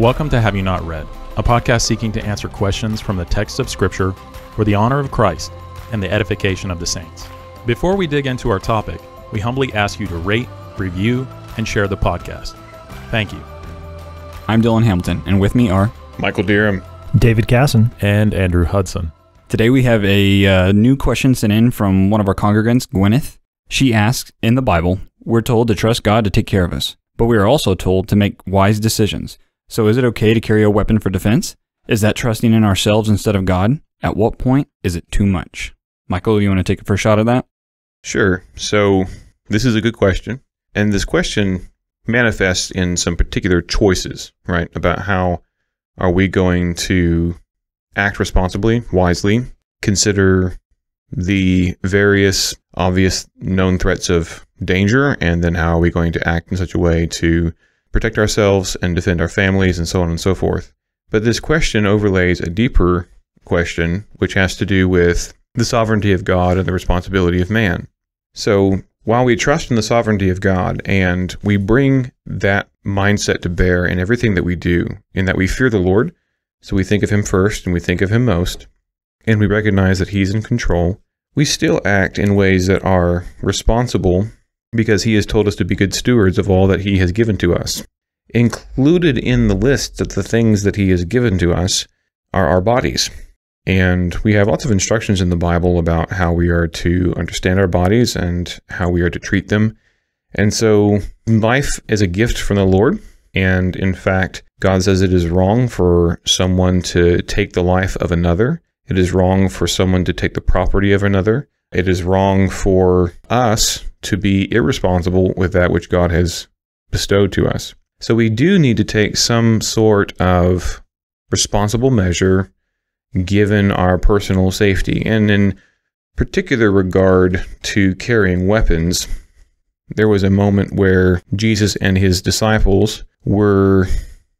Welcome to Have You Not Read, a podcast seeking to answer questions from the text of Scripture for the honor of Christ and the edification of the saints. Before we dig into our topic, we humbly ask you to rate, review, and share the podcast. Thank you. I'm Dillon Hamilton, and with me are Michael Deerham, David Casson, And Andrew Hudson. Today we have a uh, new question sent in from one of our congregants, Gwyneth. She asks, in the Bible, we're told to trust God to take care of us, but we are also told to make wise decisions. So is it okay to carry a weapon for defense? Is that trusting in ourselves instead of God? At what point is it too much? Michael, you want to take a first shot at that? Sure. So this is a good question. And this question manifests in some particular choices, right? About how are we going to act responsibly, wisely, consider the various obvious known threats of danger, and then how are we going to act in such a way to protect ourselves and defend our families and so on and so forth. But this question overlays a deeper question, which has to do with the sovereignty of God and the responsibility of man. So while we trust in the sovereignty of God and we bring that mindset to bear in everything that we do, in that we fear the Lord, so we think of Him first and we think of Him most, and we recognize that He's in control, we still act in ways that are responsible because He has told us to be good stewards of all that He has given to us. Included in the list of the things that He has given to us are our bodies. And we have lots of instructions in the Bible about how we are to understand our bodies and how we are to treat them. And so life is a gift from the Lord. And in fact, God says it is wrong for someone to take the life of another. It is wrong for someone to take the property of another. It is wrong for us to be irresponsible with that which God has bestowed to us. So we do need to take some sort of responsible measure given our personal safety. And in particular regard to carrying weapons, there was a moment where Jesus and his disciples were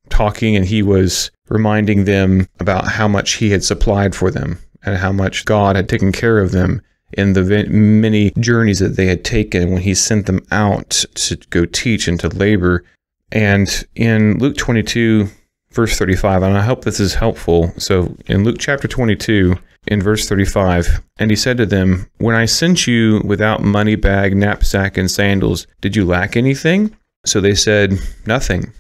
talking and he was reminding them about how much he had supplied for them and how much God had taken care of them in the many journeys that they had taken when he sent them out to go teach and to labor. And in Luke 22, verse 35, and I hope this is helpful. So in Luke chapter 22, in verse 35, and he said to them, When I sent you without money bag, knapsack, and sandals, did you lack anything? So they said, Nothing.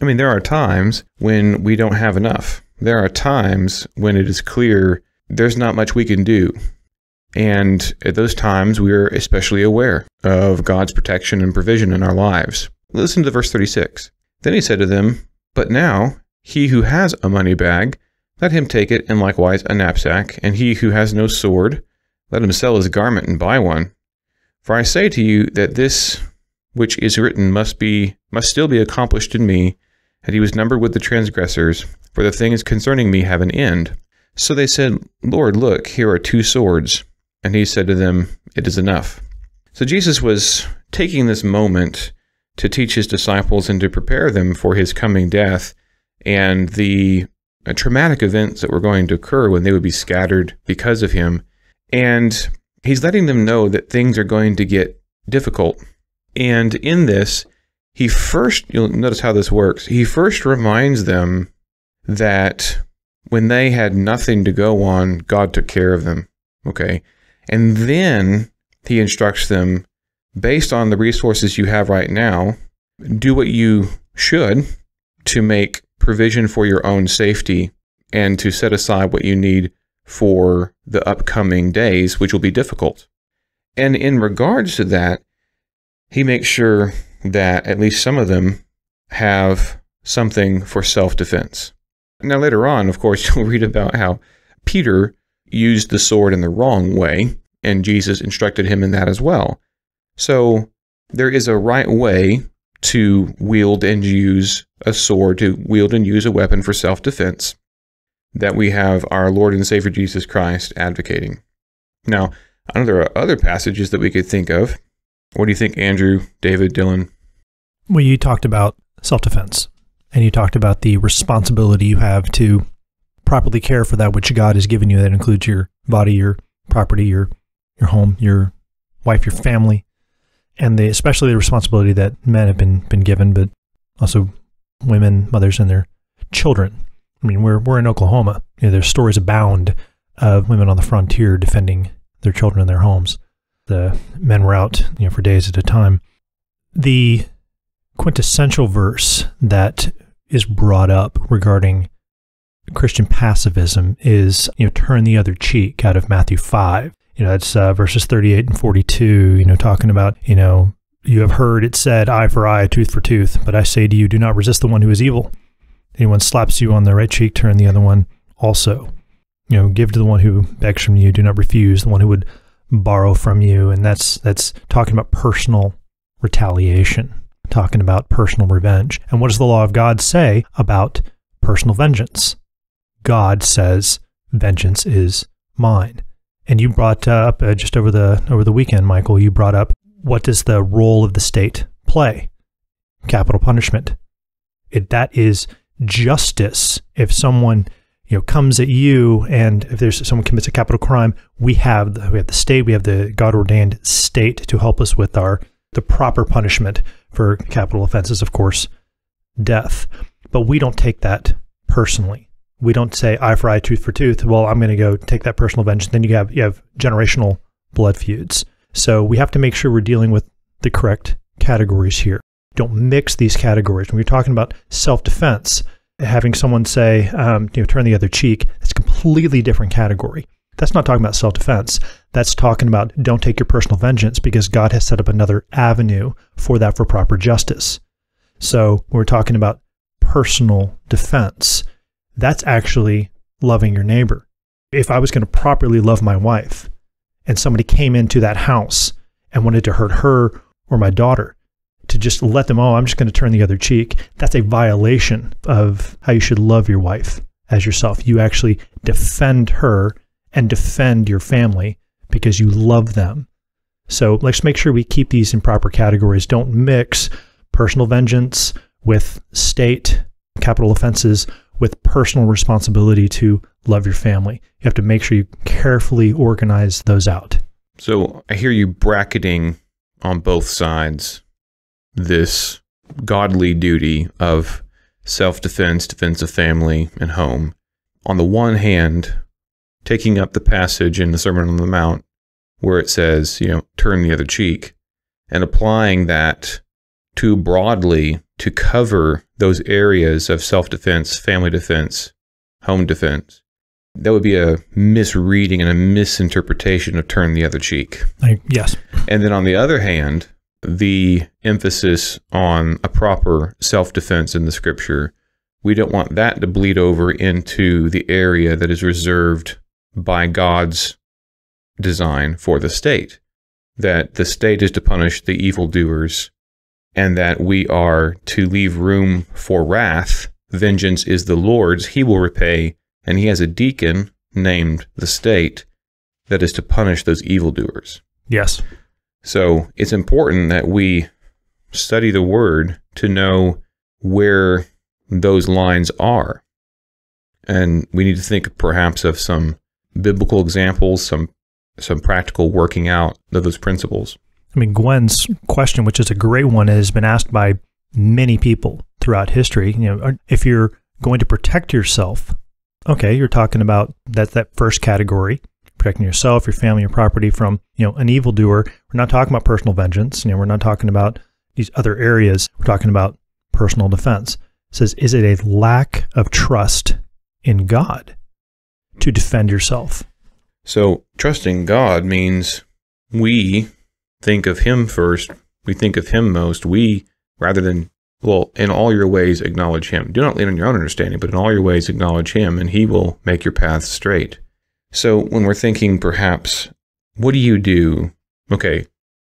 I mean, there are times when we don't have enough. There are times when it is clear there's not much we can do. And at those times, we are especially aware of God's protection and provision in our lives. Listen to verse 36. Then he said to them, But now, he who has a money bag, let him take it, and likewise a knapsack. And he who has no sword, let him sell his garment and buy one. For I say to you that this which is written must be must still be accomplished in me, that he was numbered with the transgressors. For the things concerning me have an end. So they said, Lord, look, here are two swords. And he said to them, It is enough. So Jesus was taking this moment to teach his disciples and to prepare them for his coming death and the uh, traumatic events that were going to occur when they would be scattered because of him. And he's letting them know that things are going to get difficult. And in this, he first, you'll notice how this works, he first reminds them that when they had nothing to go on, God took care of them. Okay. And then he instructs them based on the resources you have right now, do what you should to make provision for your own safety and to set aside what you need for the upcoming days, which will be difficult. And in regards to that, he makes sure that at least some of them have something for self defense. Now, later on, of course, you'll read about how Peter used the sword in the wrong way, and Jesus instructed him in that as well. So, there is a right way to wield and use a sword, to wield and use a weapon for self defense that we have our Lord and Savior Jesus Christ advocating. Now, I know there are other passages that we could think of. What do you think, Andrew, David, Dillon? Well, you talked about self defense and you talked about the responsibility you have to properly care for that which God has given you. That includes your body, your property, your your home, your wife, your family and the especially the responsibility that men have been been given, but also women, mothers, and their children. I mean, we're we're in Oklahoma. You know, there's stories abound of women on the frontier defending their children and their homes. The men were out, you know, for days at a time. The quintessential verse that is brought up regarding Christian pacifism is, you know, turn the other cheek out of Matthew 5. You know, that's uh, verses 38 and 42, you know, talking about, you know, you have heard it said, eye for eye, tooth for tooth. But I say to you, do not resist the one who is evil. Anyone slaps you on the right cheek, turn the other one also. You know, give to the one who begs from you, do not refuse the one who would borrow from you. And that's that's talking about personal retaliation, talking about personal revenge. And what does the law of God say about personal vengeance? God says, vengeance is mine. And you brought up uh, just over the over the weekend, Michael. You brought up what does the role of the state play? Capital punishment. It, that is justice. If someone you know comes at you, and if there's someone commits a capital crime, we have the, we have the state, we have the God ordained state to help us with our the proper punishment for capital offenses. Of course, death. But we don't take that personally. We don't say eye for eye, tooth for tooth. Well, I'm going to go take that personal vengeance. Then you have you have generational blood feuds. So we have to make sure we're dealing with the correct categories here. Don't mix these categories. When you're talking about self-defense, having someone say, um, you know, turn the other cheek, that's a completely different category. That's not talking about self-defense. That's talking about don't take your personal vengeance because God has set up another avenue for that for proper justice. So we're talking about personal defense. That's actually loving your neighbor. If I was going to properly love my wife and somebody came into that house and wanted to hurt her or my daughter, to just let them, oh, I'm just going to turn the other cheek, that's a violation of how you should love your wife as yourself. You actually defend her and defend your family because you love them. So let's make sure we keep these in proper categories. Don't mix personal vengeance with state capital offenses with personal responsibility to love your family. You have to make sure you carefully organize those out. So I hear you bracketing on both sides this godly duty of self defense, defense of family and home. On the one hand, taking up the passage in the Sermon on the Mount where it says, you know, turn the other cheek, and applying that too broadly to cover those areas of self defense, family defense, home defense. That would be a misreading and a misinterpretation of turn the other cheek. I, yes. And then on the other hand, the emphasis on a proper self defense in the scripture, we don't want that to bleed over into the area that is reserved by God's design for the state. That the state is to punish the evildoers and that we are to leave room for wrath. Vengeance is the Lord's, he will repay, and he has a deacon named the state that is to punish those evildoers. Yes. So it's important that we study the word to know where those lines are. And we need to think perhaps of some biblical examples, some some practical working out of those principles. I mean, Gwen's question, which is a great one, has been asked by many people throughout history. You know, if you're going to protect yourself, okay, you're talking about that that first category, protecting yourself, your family, your property from you know an evildoer. We're not talking about personal vengeance. You know, we're not talking about these other areas. We're talking about personal defense. It says, is it a lack of trust in God to defend yourself? So trusting God means we think of Him first. We think of Him most. We, rather than, well, in all your ways, acknowledge Him. Do not lean on your own understanding, but in all your ways, acknowledge Him, and He will make your path straight. So when we're thinking, perhaps, what do you do? Okay,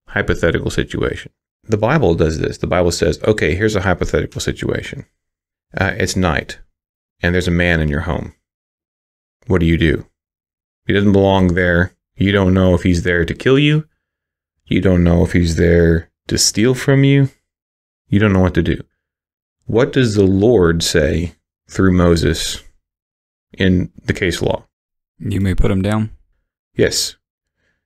hypothetical situation. The Bible does this. The Bible says, okay, here's a hypothetical situation. Uh, it's night, and there's a man in your home. What do you do? He doesn't belong there. You don't know if he's there to kill you. You don't know if he's there to steal from you. You don't know what to do. What does the Lord say through Moses in the case law? You may put him down. Yes.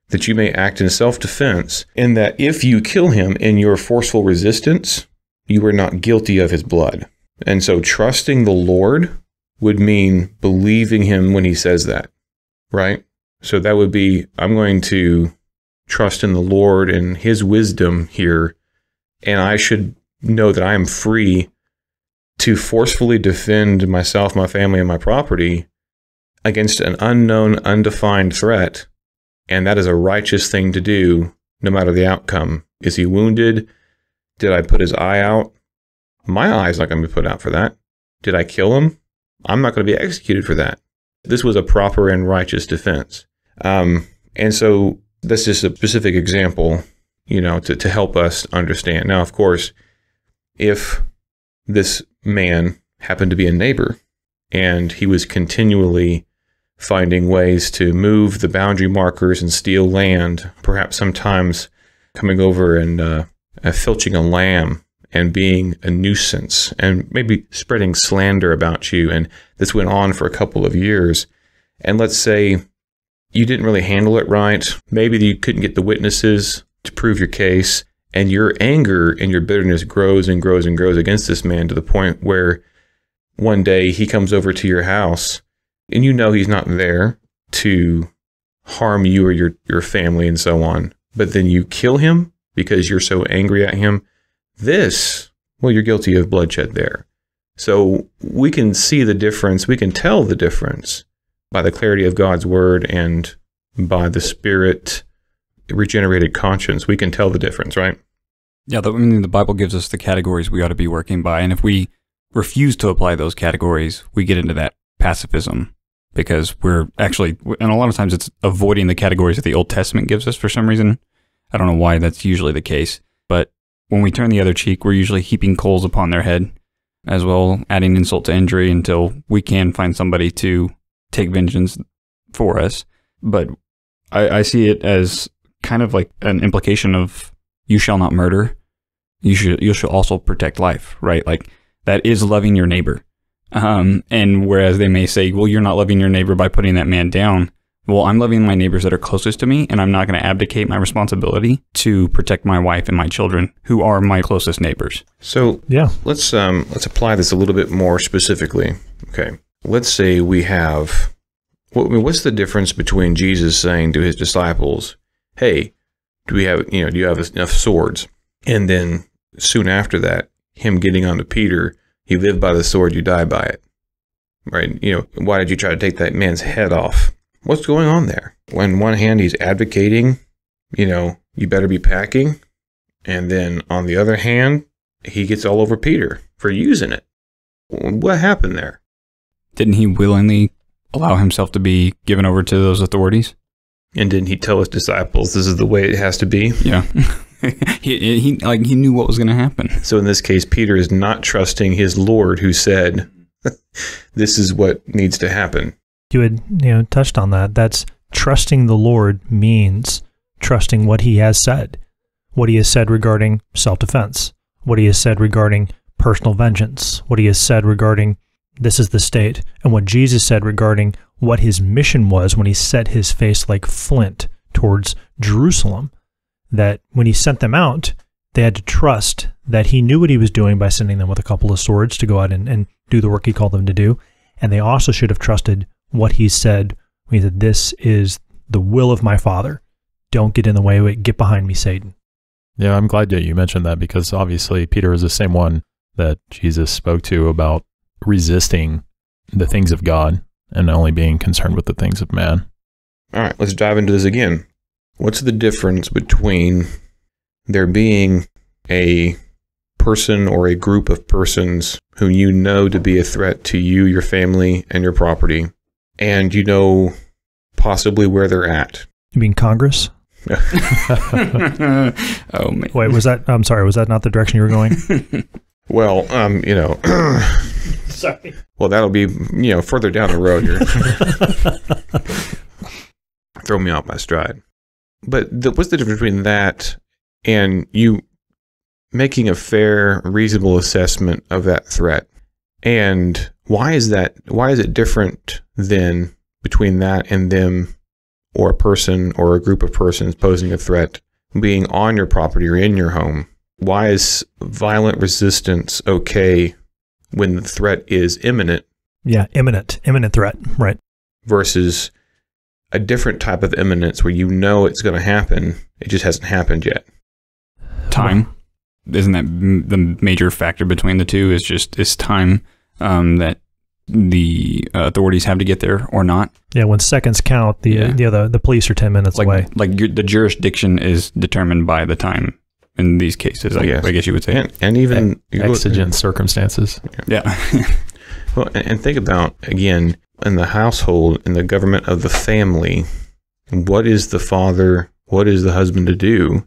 That you may act in self defense, and that if you kill him in your forceful resistance, you are not guilty of his blood. And so trusting the Lord would mean believing him when he says that, right? So that would be I'm going to trust in the Lord and his wisdom here, and I should know that I am free to forcefully defend myself, my family, and my property against an unknown, undefined threat. And that is a righteous thing to do, no matter the outcome. Is he wounded? Did I put his eye out? My eye's not going to be put out for that. Did I kill him? I'm not going to be executed for that. This was a proper and righteous defense. Um, and so that's just a specific example, you know, to, to help us understand. Now, of course, if this man happened to be a neighbor and he was continually finding ways to move the boundary markers and steal land, perhaps sometimes coming over and uh, filching a lamb and being a nuisance and maybe spreading slander about you. And this went on for a couple of years. And let's say you didn't really handle it right. Maybe you couldn't get the witnesses to prove your case. And your anger and your bitterness grows and grows and grows against this man to the point where one day he comes over to your house and you know he's not there to harm you or your, your family and so on. But then you kill him because you're so angry at him. This, well, you're guilty of bloodshed there. So we can see the difference. We can tell the difference by the clarity of God's word and by the spirit regenerated conscience. We can tell the difference, right? Yeah, the, I mean, the Bible gives us the categories we ought to be working by. And if we refuse to apply those categories, we get into that pacifism because we're actually, and a lot of times it's avoiding the categories that the Old Testament gives us for some reason. I don't know why that's usually the case, but when we turn the other cheek, we're usually heaping coals upon their head as well, adding insult to injury until we can find somebody to take vengeance for us. But I, I see it as kind of like an implication of you shall not murder. You should you should also protect life, right? Like that is loving your neighbor. Um, and whereas they may say, well, you're not loving your neighbor by putting that man down. Well, I'm loving my neighbors that are closest to me, and I'm not going to abdicate my responsibility to protect my wife and my children, who are my closest neighbors. So Yeah. let's um, let's apply this a little bit more specifically. Okay, let's say we have what's the difference between Jesus saying to his disciples, "Hey, do we have you know do you have enough swords?" And then soon after that, him getting onto Peter, "You live by the sword, you die by it." Right? You know, why did you try to take that man's head off? What's going on there? On one hand, he's advocating, you know, you better be packing, and then on the other hand, he gets all over Peter for using it. What happened there? Didn't he willingly allow himself to be given over to those authorities? And didn't he tell his disciples this is the way it has to be? Yeah. he, he like he knew what was going to happen. So in this case, Peter is not trusting his Lord who said, this is what needs to happen. You had you know touched on that. That's trusting the Lord means trusting what He has said, what He has said regarding self-defense, what He has said regarding personal vengeance, what He has said regarding this is the state, and what Jesus said regarding what His mission was when He set His face like flint towards Jerusalem. That when He sent them out, they had to trust that He knew what He was doing by sending them with a couple of swords to go out and, and do the work He called them to do. And they also should have trusted what he said when he said, This is the will of my Father. Don't get in the way of it. Get behind me, Satan. Yeah, I'm glad that you mentioned that because obviously Peter is the same one that Jesus spoke to about resisting the things of God and only being concerned with the things of man. All right, let's dive into this again. What's the difference between there being a person or a group of persons whom you know to be a threat to you, your family, and your property, and you know possibly where they're at? You mean Congress? oh man. Wait, was that? I'm sorry. Was that not the direction you were going? Well, um, you know, sorry. well, that'll be, you know, further down the road here. Throw me off my stride. But the, what's the difference between that and you making a fair, reasonable assessment of that threat? And why is that? Why is it different than between that and them or a person or a group of persons posing a threat being on your property or in your home? Why is violent resistance okay when the threat is imminent Yeah, imminent, imminent threat. Right. versus a different type of imminence where you know it's going to happen. It just hasn't happened yet. Time isn't that m- the major factor between the two? Is just is time um, that the uh, authorities have to get there or not? Yeah, when seconds count, the Yeah. yeah. the, the police are ten minutes Like away. like the jurisdiction is determined by the time in these cases. I, Yes. I guess you would say. And, and even you go- Exigent circumstances. Yeah. Well, and, and think about again in the household, in the government of the family, what is the father, what is the husband to do,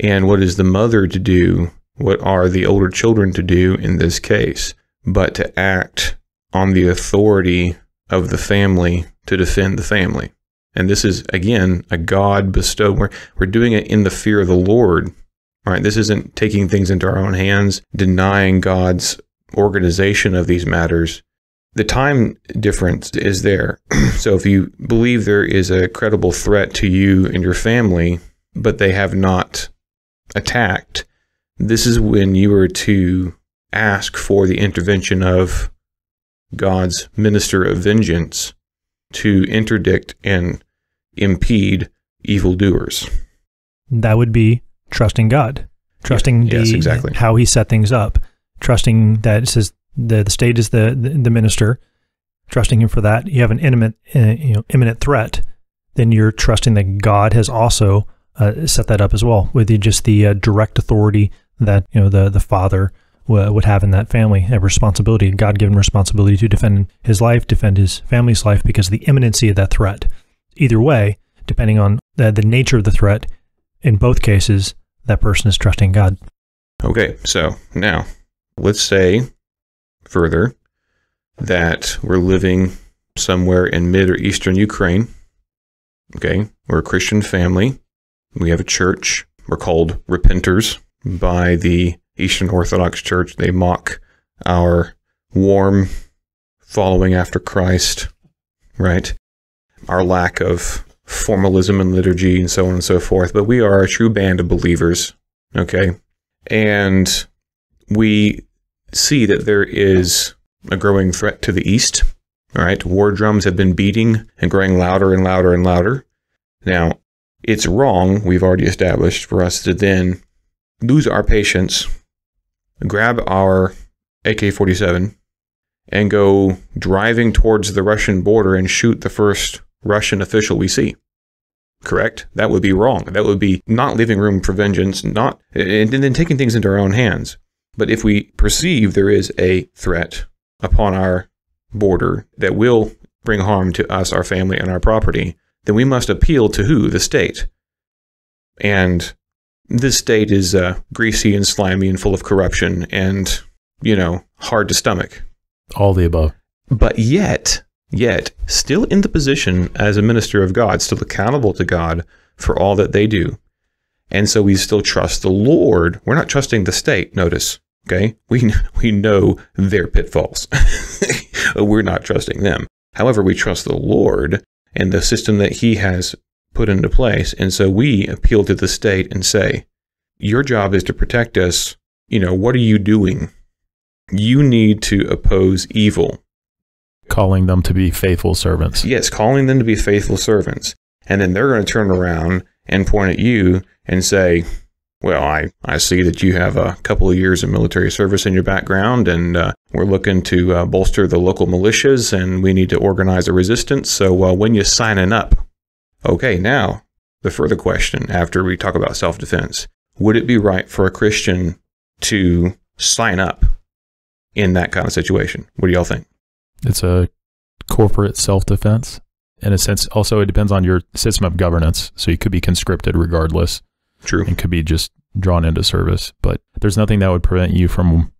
and what is the mother to do? What are the older children to do in this case? But to act on the authority of the family to defend the family. And this is again a God bestowed. We're we're doing it in the fear of the Lord. Right? This isn't taking things into our own hands, denying God's organization of these matters, the time difference is there. so if you believe there is a credible threat to you and your family, but they have not attacked, this is when you are to ask for the intervention of God's minister of vengeance to interdict and impede evildoers. That would be trusting God, trusting yes, the, exactly. how He set things up, trusting that it says the the state is the the, the minister, trusting Him for that. You have an imminent uh, you know imminent threat, then you're trusting that God has also uh, set that up as well with the, just the uh, direct authority that you know the the father would have in that family, a responsibility, a God given responsibility to defend his life, defend his family's life because of the imminency of that threat. Either way, depending on the, the nature of the threat, in both cases, that person is trusting God. Okay, so now let's say further that we're living somewhere in mid or eastern Ukraine. Okay, we're a Christian family. We have a church. We're called repenters by the Eastern Orthodox Church. They mock our warm following after Christ, right? Our lack of formalism and liturgy and so on and so forth. But we are a true band of believers, okay? And we see that there is a growing threat to the east. All right, war drums have been beating and growing louder and louder and louder. Now, it's wrong, we've already established, for us to then lose our patience, grab our AK 47, and go driving towards the Russian border and shoot the first Russian official we see. Correct? That would be wrong. That would be not leaving room for vengeance, not and then taking things into our own hands. But if we perceive there is a threat upon our border that will bring harm to us, our family, and our property, then we must appeal to who? The state. And this state is uh, greasy and slimy and full of corruption and, you know, hard to stomach. All the above. But yet, yet, still in the position as a minister of God, still accountable to God for all that they do. And so we still trust the Lord. We're not trusting the state, notice. Okay? We, we know their pitfalls. We're not trusting them. However, we trust the Lord and the system that He has put into place. And so we appeal to the state and say, Your job is to protect us. You know, what are you doing? You need to oppose evil. Calling them to be faithful servants. Yes, calling them to be faithful servants. And then they're going to turn around and point at you and say, well, I, I see that you have a couple of years of military service in your background, and uh, we're looking to uh, bolster the local militias, and we need to organize a resistance. So uh, when you signing up, okay, now the further question after we talk about self defense would it be right for a Christian to sign up in that kind of situation? What do y'all think? It's a corporate self defense. In a sense, also, it depends on your system of governance. So you could be conscripted regardless True. and could be just drawn into service. But there's nothing that would prevent you from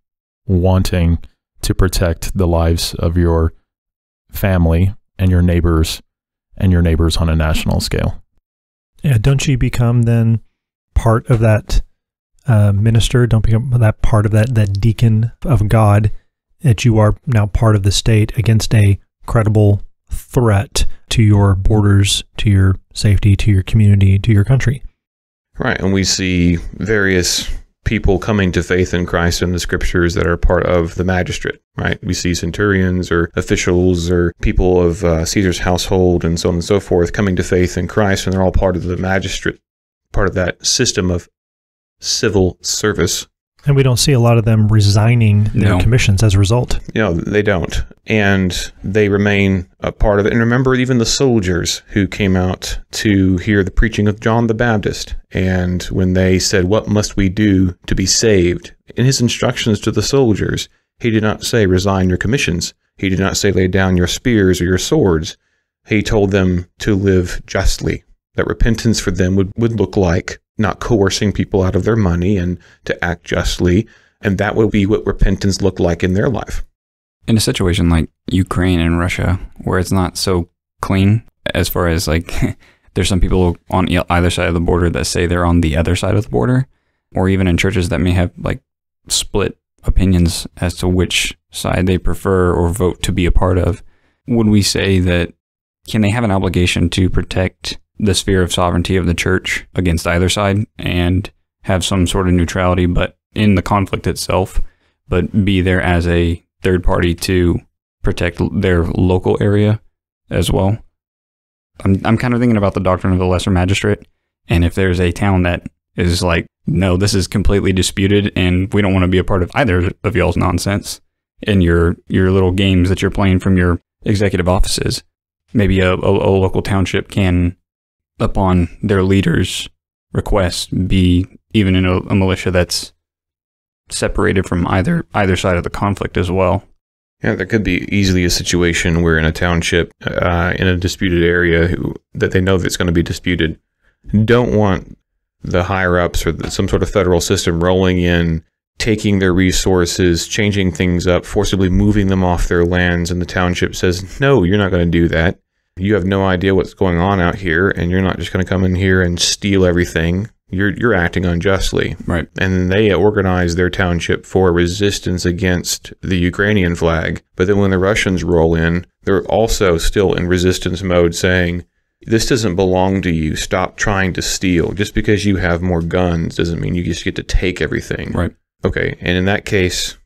wanting to protect the lives of your family and your neighbors and your neighbors on a national scale. Yeah, don't you become then part of that uh, minister? Don't become that part of that that deacon of God that you are now part of the state against a credible threat to your borders, to your safety, to your community, to your country. Right. And we see various people coming to faith in Christ in the scriptures that are part of the magistrate, right? We see centurions or officials or people of uh, Caesar's household and so on and so forth coming to faith in Christ, and they're all part of the magistrate, part of that system of civil service. And we don't see a lot of them resigning their No. commissions as a result. You know, they don't. And they remain a part of it. And remember, even the soldiers who came out to hear the preaching of John the Baptist. And when they said, What must we do to be saved? In his instructions to the soldiers, he did not say, Resign your commissions. He did not say, Lay down your spears or your swords. He told them to live justly, that repentance for them would, would look like not coercing people out of their money and to act justly. And that would be what repentance looked like in their life. in a situation like Ukraine and Russia, where it's not so clean as far as like there's some people on either side of the border that say they're on the other side of the border, or even in churches that may have like split opinions as to which side they prefer or vote to be a part of. Would we say that can they have an obligation to protect the sphere of sovereignty of the church against either side and have some sort of neutrality, but in the conflict itself, but be there as a third party to protect their local area as well. I'm I'm kind of thinking about the doctrine of the lesser magistrate, and if there's a town that is like, no, this is completely disputed, and we don't want to be a part of either of y'all's nonsense and your your little games that you're playing from your executive offices. Maybe a, a, a local township can, upon their leader's request, be even in a, a militia that's separated from either either side of the conflict as well. Yeah, there could be easily a situation where in a township, uh, in a disputed area who, that they know that's going to be disputed, don't want the higher ups or the, some sort of federal system rolling in, taking their resources, changing things up, forcibly moving them off their lands. And the township says, no, you're not going to do that. You have no idea what's going on out here, and you're not just going to come in here and steal everything. You're, you're acting unjustly Right. and they organize their township for resistance against the Ukrainian flag. But then when the Russians roll in, they're also still in resistance mode, saying, This doesn't belong to you. Stop trying to steal. Just because you have more guns doesn't mean you just get to take everything. Right. Okay. And in that case,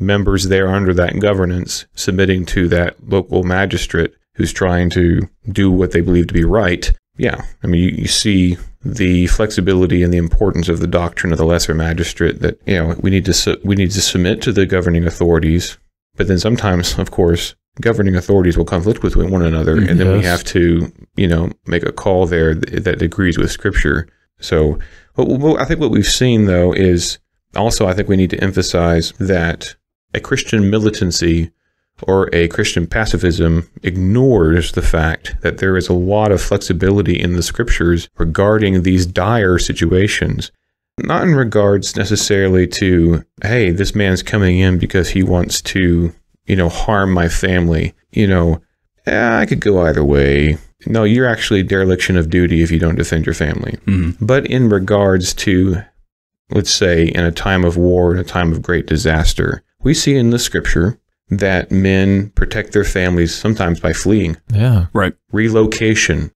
members there under that governance submitting to that local magistrate who's trying to do what they believe to be right. Yeah. I mean, you, you see the flexibility and the importance of the doctrine of the lesser magistrate that, you know, we need to, su- we need to submit to the governing authorities. But then sometimes, of course, governing authorities will conflict with one another. And then we have to, you know, make a call there th- that agrees with scripture. So what I think what we've seen though is also, I think we need to emphasize that a Christian militancy or a Christian pacifism ignores the fact that there is a lot of flexibility in the scriptures regarding these dire situations. Not in regards necessarily to, hey, this man's coming in because he wants to, you know, harm my family. You know, eh, I could go either way. No, you're actually dereliction of duty if you don't defend your family. Mhm. But in regards to, let's say, in a time of war, in a time of great disaster, we see in the scripture that men protect their families sometimes by fleeing, Yeah. Right. relocation.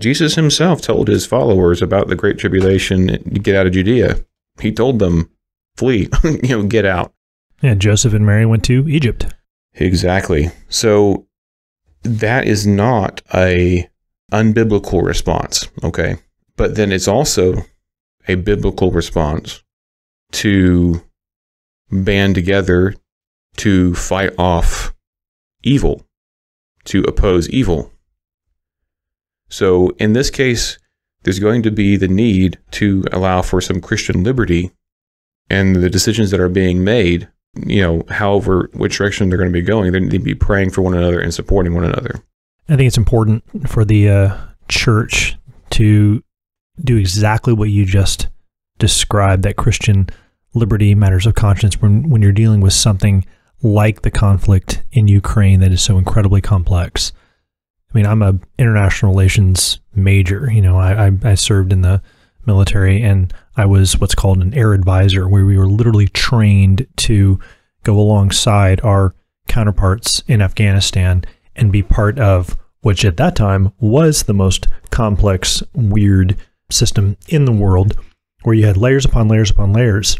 Jesus himself told his followers about the great tribulation to get out of Judea. He told them, flee, you know, get out. Yeah, Joseph and Mary went to Egypt. Exactly. So that is not a unbiblical response, okay? But then it's also a biblical response to band together to fight off evil, to oppose evil. So in this case, there's going to be the need to allow for some Christian liberty and the decisions that are being made you know, however, which direction they're going to be going, they need to be praying for one another and supporting one another. I think it's important for the uh, church to do exactly what you just described that Christian liberty, matters of conscience, when, when you're dealing with something like the conflict in Ukraine that is so incredibly complex. I mean, I'm a international relations major. You know, I, I, I served in the military and I was what's called an air advisor, where we were literally trained to go alongside our counterparts in Afghanistan and be part of which at that time was the most complex, weird system in the world, where you had layers upon layers upon layers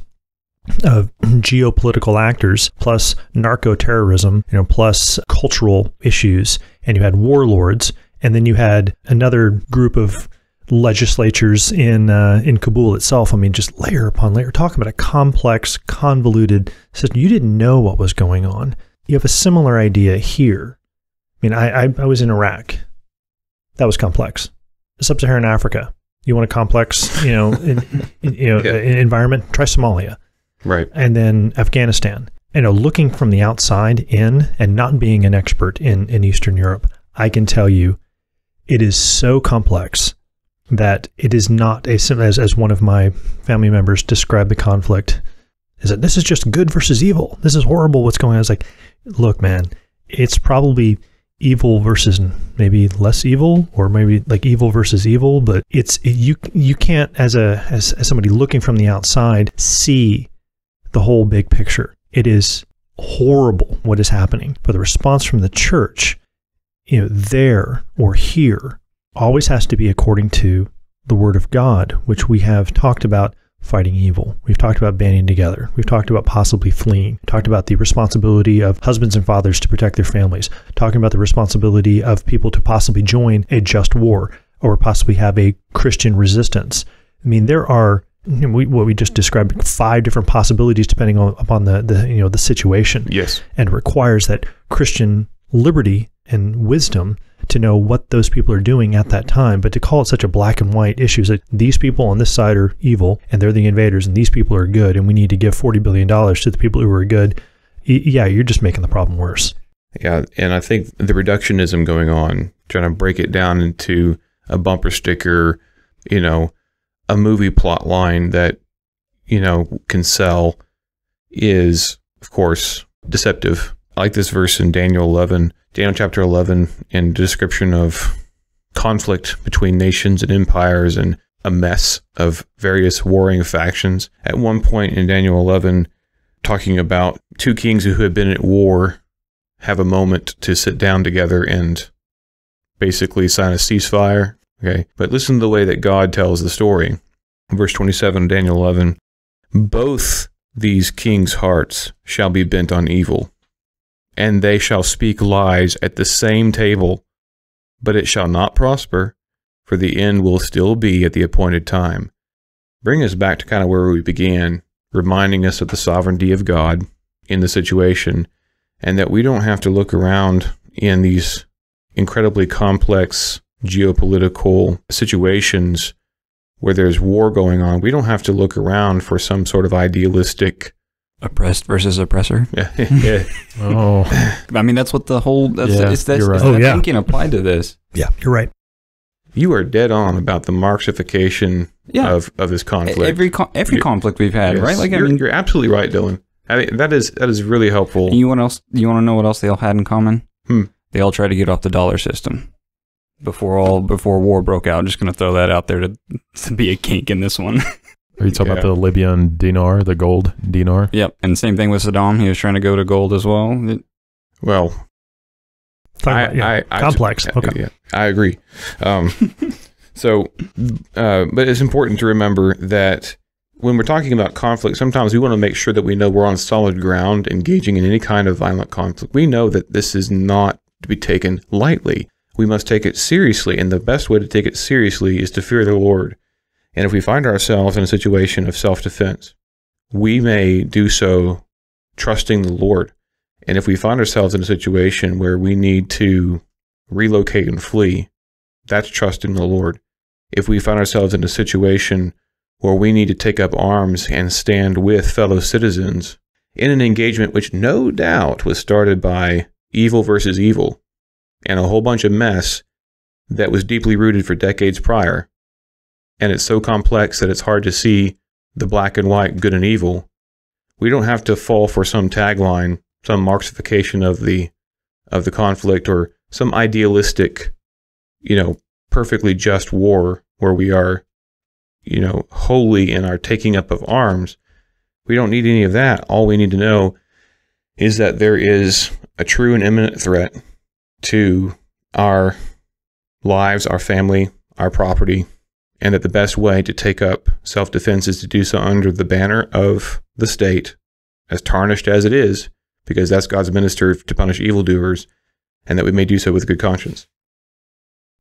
of geopolitical actors plus narco terrorism, you know, plus cultural issues, and you had warlords, and then you had another group of legislatures in uh, in Kabul itself. I mean, just layer upon layer, talking about a complex, convoluted system. You didn't know what was going on. You have a similar idea here. I mean, I I, I was in Iraq. That was complex. Sub-Saharan Africa. You want a complex, you know, in, in, you know, Yeah. environment? Try Somalia Right. and then Afghanistan. You know, looking from the outside in and not being an expert in, in Eastern Europe, I can tell you it is so complex that it is not a as, as one of my family members described the conflict is that this is just good versus evil. This is horrible what's going on. I was like, look, man, it's probably evil versus maybe less evil or maybe like evil versus evil, but it's you you can't as a as, as somebody looking from the outside see the whole big picture. It is horrible what is happening. But the response from the church, you know, there or here, always has to be according to the word of God, which we have talked about fighting evil. We've talked about banding together. We've talked about possibly fleeing. Talked about the responsibility of husbands and fathers to protect their families. Talking about the responsibility of people to possibly join a just war or possibly have a Christian resistance. I mean, there are we, what we just described five different possibilities depending on upon the, the you know the situation Yes. and requires that Christian liberty and wisdom to know what those people are doing at that time. But to call it such a black and white issue is that these people on this side are evil and they're the invaders, and these people are good, and we need to give forty billion dollars to the people who are good. Yeah, you're just making the problem worse. Yeah, and I think the reductionism going on, trying to break it down into a bumper sticker, you know, a movie plot line that, you know, can sell is, of course, deceptive. I like this verse in Daniel 11, Daniel chapter 11, in description of conflict between nations and empires and a mess of various warring factions. At one point in Daniel 11, talking about two kings who had been at war have a moment to sit down together and basically sign a ceasefire. Okay. But listen to the way that God tells the story. Verse 27 Daniel 11 Both these kings' hearts shall be bent on evil, and they shall speak lies at the same table, but it shall not prosper, for the end will still be at the appointed time. Bring us back to kind of where we began, reminding us of the sovereignty of God in the situation and that we don't have to look around in these incredibly complex geopolitical situations where there's war going on. We don't have to look around for some sort of idealistic. Oppressed versus oppressor. yeah, Oh, I mean, that's what the whole that's Yeah, it's, that's, you're right. that Oh, yeah. thinking applied to this. Yeah, you're right. you are dead on about the Marxification Yeah, of, of this conflict. every con- every You're- conflict we've had, Yes. right? Like I you're, mean, you're absolutely right, Dillon. I mean, that is that is really helpful. you want else? You want to know what else they all had in common? Hmm. They all tried to get off the dollar system before all before war broke out. I'm just gonna throw that out there to to be a kink in this one. are you talking Yeah. about the Libyan dinar, the gold dinar? yep, and same thing with Saddam. He was trying to go to gold as well. It- well, I, about- yeah, I, I, complex. Yeah, okay. yeah, I agree. Um, so, uh, but it's important to remember that when we're talking about conflict, sometimes we want to make sure that we know we're on solid ground engaging in any kind of violent conflict. We know that this is not to be taken lightly. We must take it seriously, and the best way to take it seriously is to fear the Lord. And if we find ourselves in a situation of self defense, we may do so trusting the Lord. And if we find ourselves in a situation where we need to relocate and flee, that's trusting the Lord. If we find ourselves in a situation where we need to take up arms and stand with fellow citizens in an engagement which no doubt was started by evil versus evil and a whole bunch of mess that was deeply rooted for decades prior, and it's so complex that it's hard to see the black and white, good and evil, we don't have to fall for some tagline, some Marxification of the of the conflict or some idealistic, you know, perfectly just war where we are, you know, wholly in our taking up of arms. We don't need any of that. All we need to know is that there is a true and imminent threat to our lives, our family, our property, and that the best way to take up self defense is to do so under the banner of the state, as tarnished as it is, because that's God's minister to punish evildoers, and that we may do so with a good conscience.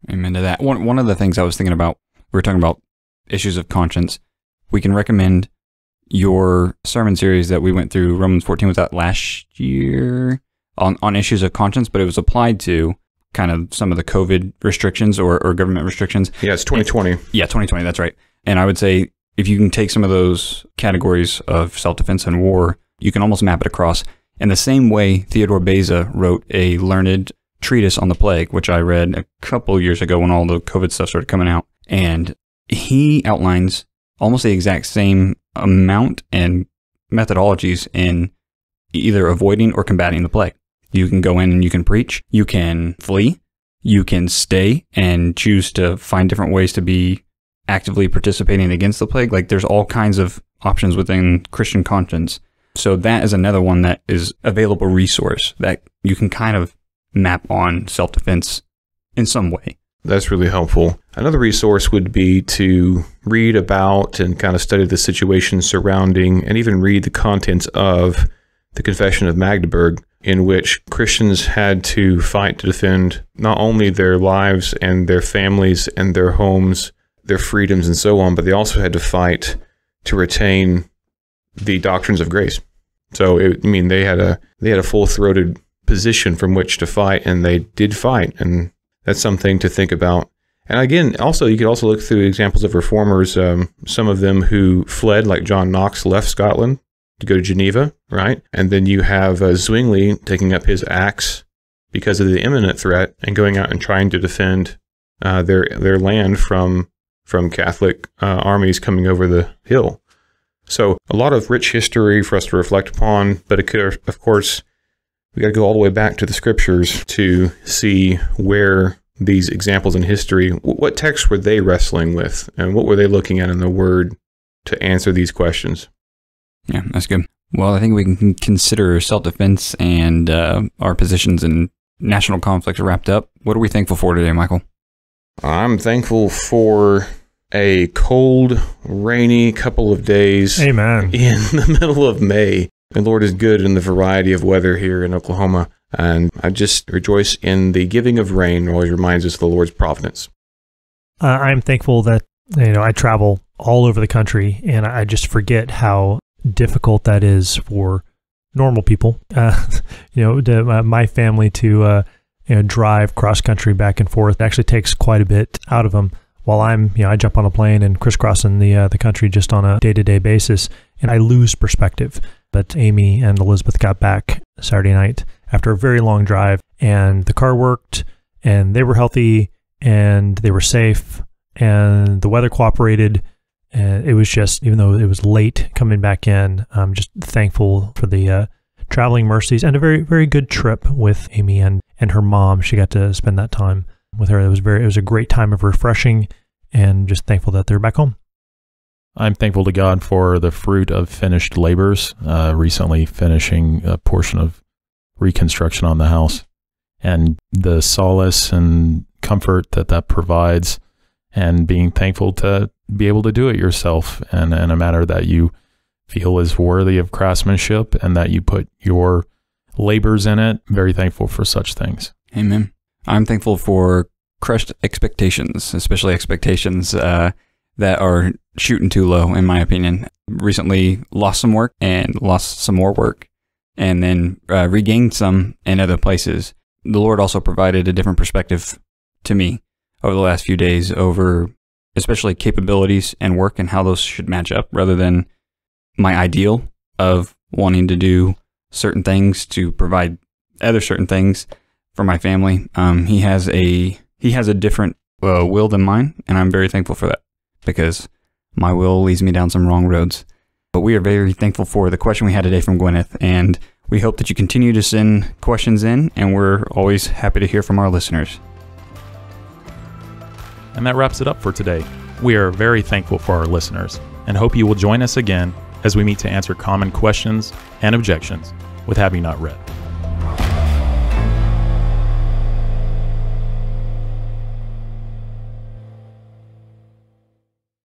Amen to that. One one of the things I was thinking about, we were talking about issues of conscience. We can recommend your sermon series that we went through. Romans 14 was that last year on on issues of conscience, but it was applied to kind of some of the COVID restrictions or, or government restrictions. Yeah, it's 2020. Yeah, 2020. That's right. And I would say if you can take some of those categories of self defense and war, you can almost map it across. In the same way, Theodore Beza wrote a learned treatise on the plague, which I read a couple years ago when all the COVID stuff started coming out. And he outlines almost the exact same amount and methodologies in either avoiding or combating the plague. You can go in and you can preach, you can flee, you can stay and choose to find different ways to be actively participating against the plague. Like there's all kinds of options within Christian conscience. So that is another one that is available resource that you can kind of map on self defense in some way. That's really helpful. Another resource would be to read about and kind of study the situation surrounding and even read the contents of the Confession of Magdeburg, in which Christians had to fight to defend not only their lives and their families and their homes, their freedoms, and so on, but they also had to fight to retain the doctrines of grace. So, it, I mean, they had a they had a full throated position from which to fight, and they did fight, and that's something to think about. And again, also you could also look through examples of reformers. Um, some of them who fled, like John Knox, left Scotland to go to Geneva, right? And then you have uh, Zwingli taking up his axe because of the imminent threat and going out and trying to defend uh, their their land from from Catholic uh, armies coming over the hill. So a lot of rich history for us to reflect upon, but could, of course, we got to go all the way back to the scriptures to see where these examples in history, what texts were they wrestling with, and what were they looking at in the Word to answer these questions. Yeah, that's good. Well, I think we can consider self defense and uh, our positions in national conflicts wrapped up. What are we thankful for today, Michael? I'm thankful for a cold, rainy couple of days Amen. in the middle of May. The Lord is good in the variety of weather here in Oklahoma. And I just rejoice in the giving of rain, always reminds us of the Lord's providence. Uh, I'm thankful that you know I travel all over the country, and I just forget how difficult that is for normal people. Uh, you know, to, uh, my family to uh, you know drive cross country back and forth actually takes quite a bit out of them. While I'm, you know, I jump on a plane and crisscrossing the uh, the country just on a day to day basis, and I lose perspective. But Amy and Elizabeth got back Saturday night after a very long drive, and the car worked, and they were healthy, and they were safe, and the weather cooperated. And it was just, even though it was late coming back in, I'm just thankful for the uh, traveling mercies and a very, very good trip with Amy and, and her mom. She got to spend that time with her. It was very, it was a great time of refreshing, and just thankful that they're back home. I'm thankful to God for the fruit of finished labors, uh, recently finishing a portion of reconstruction on the house and the solace and comfort that that provides and being thankful to be able to do it yourself and in a manner that you feel is worthy of craftsmanship and that you put your labors in it. Very thankful for such things. Amen. I'm thankful for crushed expectations, especially expectations uh, that are shooting too low, in my opinion. Recently lost some work and lost some more work and then uh, regained some in other places. The Lord also provided a different perspective to me over the last few days over especially capabilities and work and how those should match up rather than my ideal of wanting to do certain things to provide other certain things for my family. Um, he has a he has a different uh, will than mine, and I'm very thankful for that because my will leads me down some wrong roads. But we are very thankful for the question we had today from Gwyneth, and we hope that you continue to send questions in, and we're always happy to hear from our listeners. And that wraps it up for today. We are very thankful for our listeners and hope you will join us again as we meet to answer common questions and objections with Have You Not Read.